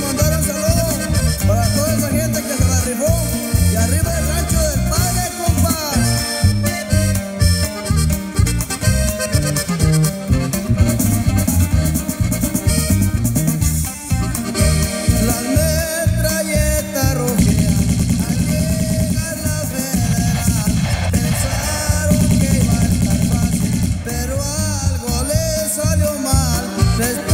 Mandar un saludo para toda esa gente que se la rifó y arriba el rancho de Pagas, compás. Las metralletas rugidas al llegar las veras pensaron que iba a estar fácil, pero algo le salió mal.